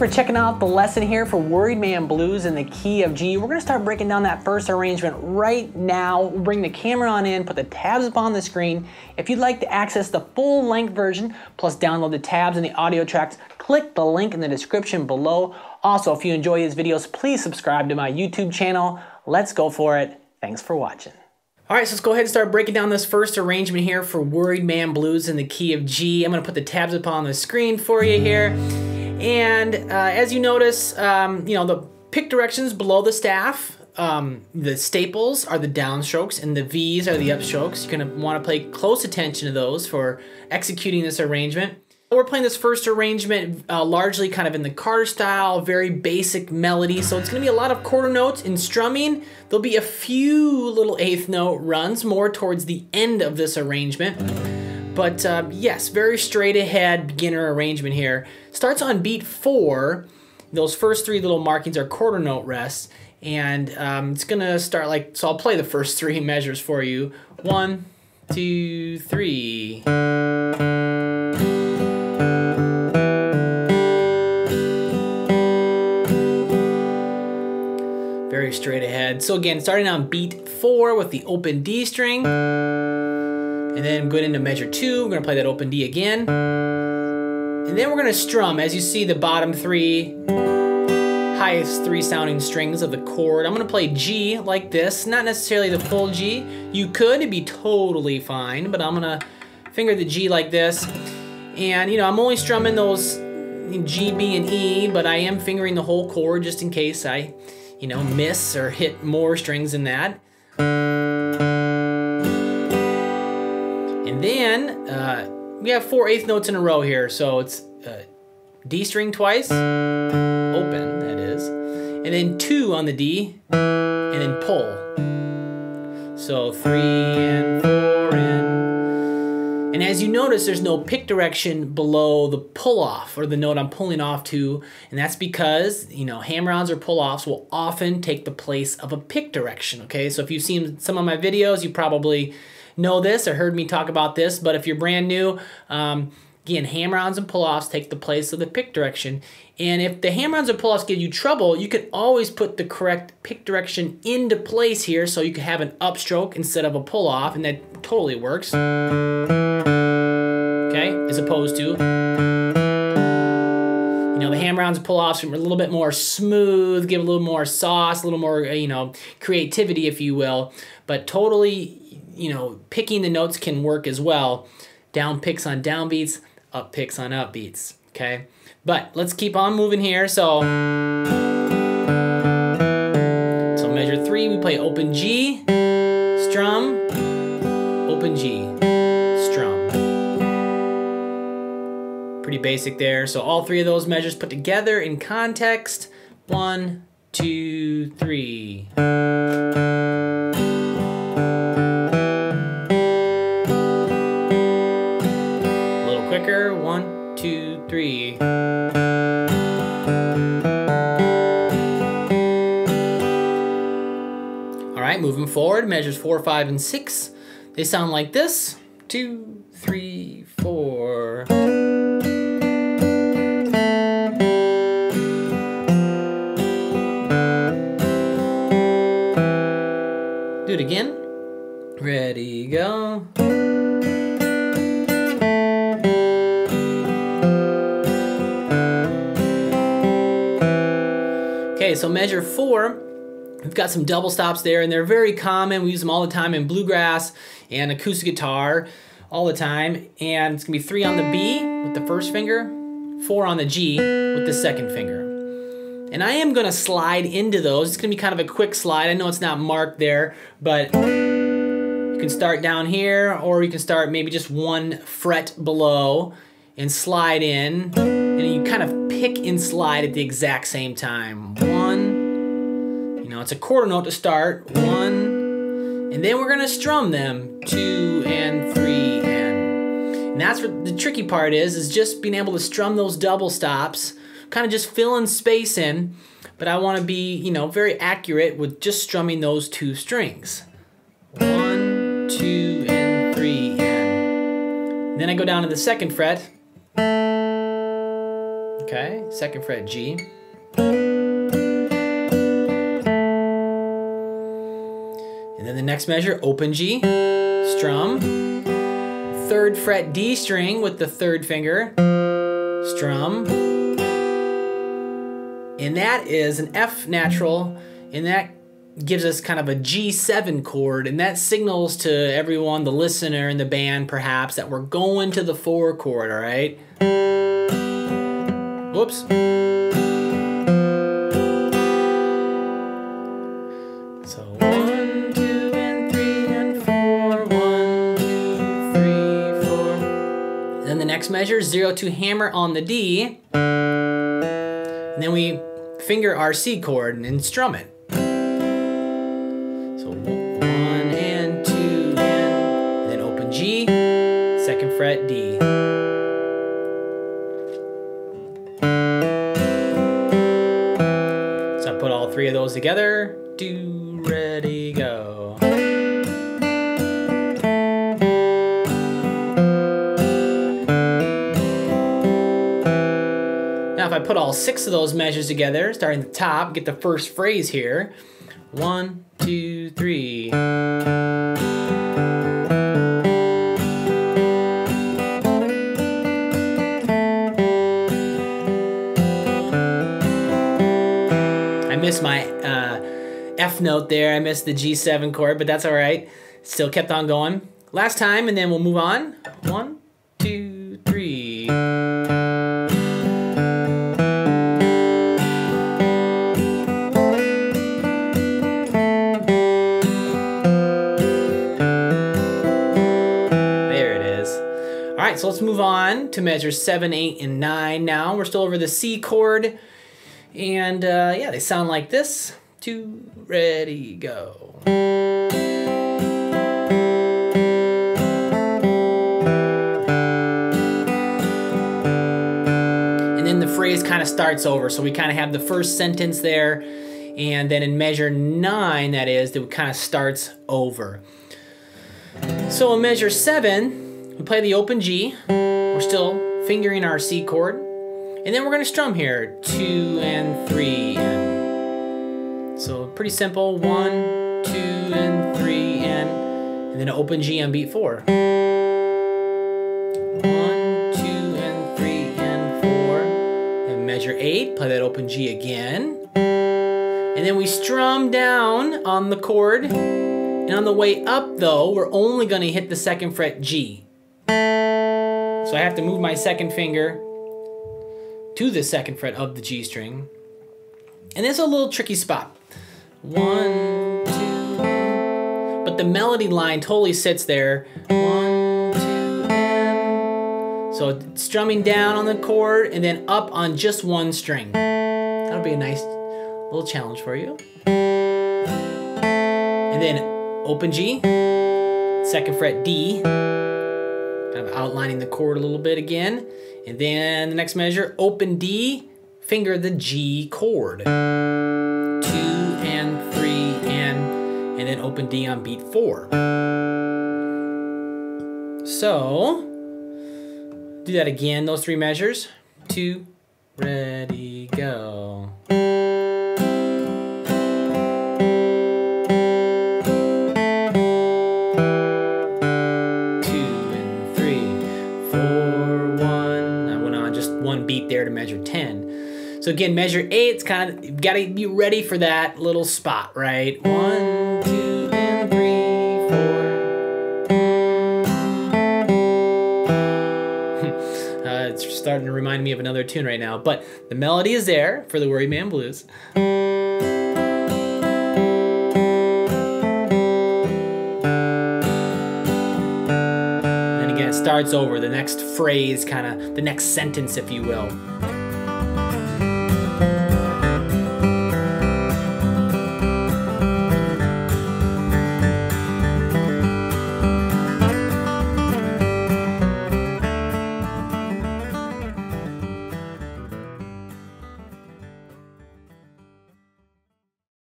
For checking out the lesson here for Worried Man Blues in the key of G. We're gonna start breaking down that first arrangement right now. We'll bring the camera on in, put the tabs up on the screen. If you'd like to access the full length version, plus download the tabs and the audio tracks, click the link in the description below. Also, if you enjoy these videos, please subscribe to my YouTube channel. Let's go for it. Thanks for watching. All right, so let's go ahead and start breaking down this first arrangement here for Worried Man Blues in the key of G. I'm gonna put the tabs up on the screen for you here. And uh, as you notice, um, you know, the pick directions below the staff, um, the staples are the downstrokes and the V's are the upstrokes. You're gonna wanna pay close attention to those for executing this arrangement. We're playing this first arrangement uh, largely kind of in the Carter style, very basic melody. So it's gonna be a lot of quarter notes in strumming. There'll be a few little eighth note runs more towards the end of this arrangement. But uh, yes, very straight ahead beginner arrangement here. Starts on beat four. Those first three little markings are quarter note rests. And um, it's gonna start like, so I'll play the first three measures for you. One, two, three. Very straight ahead. So again, starting on beat four with the open D string. And then going into measure two, we're gonna play that open D again. And then we're gonna strum, as you see the bottom three, highest three sounding strings of the chord. I'm gonna play G like this, not necessarily the full G. You could, it'd be totally fine, but I'm gonna finger the G like this. And you know, I'm only strumming those G, B, and E, but I am fingering the whole chord just in case I, you know, miss or hit more strings than that. Then uh, we have four eighth notes in a row here. So it's uh, D string twice, open that is, and then two on the D, and then pull. So three and four and and as you notice, there's no pick direction below the pull off or the note I'm pulling off to, and that's because, you know, hammer-ons or pull-offs will often take the place of a pick direction, okay? So if you've seen some of my videos, you probably know this or heard me talk about this, but if you're brand new, um, again, hammer-ons and pull-offs take the place of the pick direction. And if the hammer-ons and pull-offs give you trouble, you can always put the correct pick direction into place here so you can have an upstroke instead of a pull-off, and that totally works. Okay, as opposed to, you know, the hammer-ons and pull-offs are a little bit more smooth, give a little more sauce, a little more, you know, creativity, if you will. But totally, you know, picking the notes can work as well. Down picks on downbeats, up picks on upbeats, okay? But let's keep on moving here. So, so measure three, we play open G, strum, open G, strum. Pretty basic there. So all three of those measures put together in context. One, two, three. Right, moving forward, measures four, five, and six. They sound like this. Two, three, four. Do it again. Ready, go. Okay, so measure four, we've got some double stops there, and they're very common. We use them all the time in bluegrass and acoustic guitar all the time. And it's gonna be three on the B with the first finger, four on the G with the second finger. And I am gonna slide into those. It's gonna be kind of a quick slide. I know it's not marked there, but you can start down here or you can start maybe just one fret below and slide in. And you kind of pick and slide at the exact same time. One, know, it's a quarter note to start. One, and then we're gonna strum them. Two and three and, and that's what the tricky part is, is just being able to strum those double stops kind of just filling space in, but I want to be, you know, very accurate with just strumming those two strings. One, two, and three, and then I go down to the second fret. Okay, second fret G. then the next measure, open G, strum. Third fret D string with the third finger, strum and that is an F natural, and that gives us kind of a G7 chord, and that signals to everyone, the listener and the band perhaps, that we're going to the four chord, all right? Whoops. Measure, zero to hammer on the D. And then we finger our C chord and strum it. So one and two and then open G, second fret D. So I put all three of those together. Do, put all six of those measures together, starting at the top, get the first phrase here. One, two, three. I missed my uh, F note there. I missed the G7 chord, but that's all right. Still kept on going. Last time, and then we'll move on. One, so let's move on to measure 7, 8, and 9 now. We're still over the C chord. And uh, yeah, they sound like this. Two, ready, go. And then the phrase kind of starts over. So we kind of have the first sentence there. And then in measure 9, that is, it kind of starts over. So in measure 7, we play the open G. We're still fingering our C chord. And then we're gonna strum here, two and three. And so pretty simple, one, two, and three, and, and then open G on beat four. One, two, and three, and four. And measure eight, play that open G again. And then we strum down on the chord. And on the way up though, we're only gonna hit the second fret G. So I have to move my second finger to the second fret of the G string. And it's a little tricky spot. One, two, but the melody line totally sits there. One, two, and. So strumming down on the chord and then up on just one string. That'll be a nice little challenge for you. And then open G, second fret D, kind of outlining the chord a little bit again. And then the next measure, open D, finger the G chord. Two and three and, and then open D on beat four. So, do that again, those three measures. Two, ready, go. So again, measure eight, it's kind of, you gotta be ready for that little spot, right? One, two, and three, four. uh, it's starting to remind me of another tune right now. But the melody is there for the Worry Man Blues. And again, it starts over the next phrase, kind of the next sentence, if you will.